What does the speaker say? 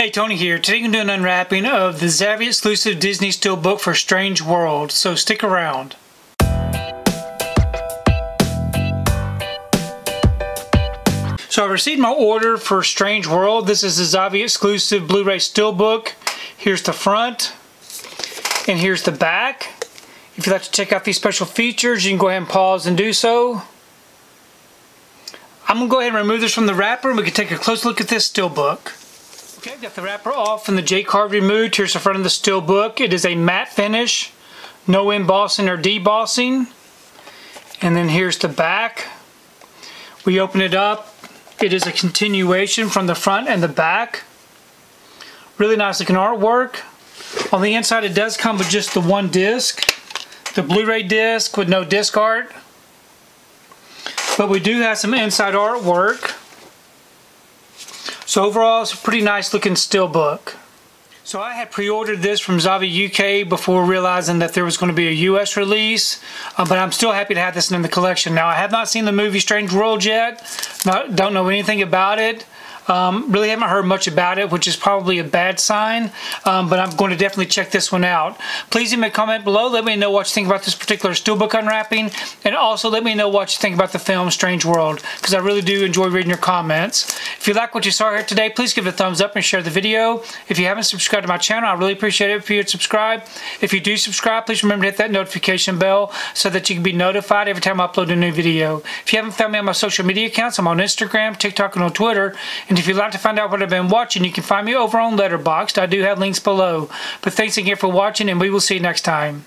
Hey, Tony here. Today I'm doing an unwrapping of the Zavvi exclusive Disney Steelbook for Strange World, so stick around. So I received my order for Strange World. This is the Zavvi exclusive Blu-ray Steelbook. Here's the front, and here's the back. If you'd like to check out these special features, you can go ahead and pause and do so. I'm going to go ahead and remove this from the wrapper and we can take a close look at this steelbook. Okay, got the wrapper off and the J card removed. Here's the front of the steel book. It is a matte finish, no embossing or debossing. And then here's the back. We open it up. It is a continuation from the front and the back. Really nice looking artwork. On the inside it does come with just the one disc the Blu-ray disc with no disc art. But we do have some inside artwork. So overall, it's a pretty nice looking steelbook. So I had pre-ordered this from Zavvi UK before realizing that there was going to be a US release, uh, but I'm still happy to have this in the collection. Now I have not seen the movie Strange World yet, not, don't know anything about it. Um, really haven't heard much about it, which is probably a bad sign, um, but I'm going to definitely check this one out. Please leave me a comment below. Let me know what you think about this particular steelbook unwrapping, and also let me know what you think about the film Strange World, because I really do enjoy reading your comments. If you like what you saw here today, please give it a thumbs up and share the video. If you haven't subscribed to my channel, I really appreciate it if you would subscribe. If you do subscribe, please remember to hit that notification bell so that you can be notified every time I upload a new video. If you haven't found me on my social media accounts, I'm on Instagram, TikTok, and on Twitter. And if you'd like to find out what I've been watching, you can find me over on Letterboxd. I do have links below. But thanks again for watching, and we will see you next time.